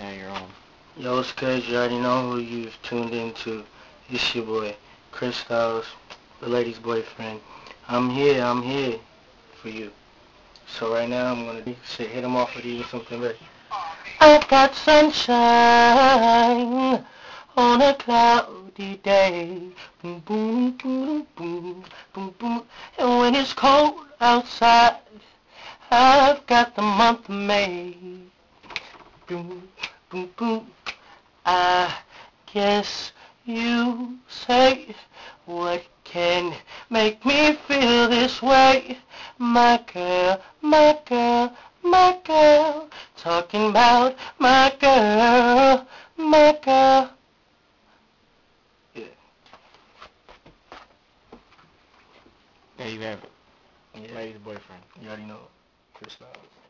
Now you're on. Yo, it's good. You already know who you've tuned into. It's your boy, Kris Stylez, the lady's boyfriend. I'm here. I'm here for you. So right now I'm gonna say hit him off with you with something ready. I've got sunshine on a cloudy day. Boom, boom, boom, boom, boom, boom. And when it's cold outside, I've got the month of May. Boom, boom, boom. I guess you say what can make me feel this way, my girl, my girl, my girl. Talking about my girl, my girl. Yeah. There you have it. Yeah. Lady's boyfriend. You already know. Kris Stylez.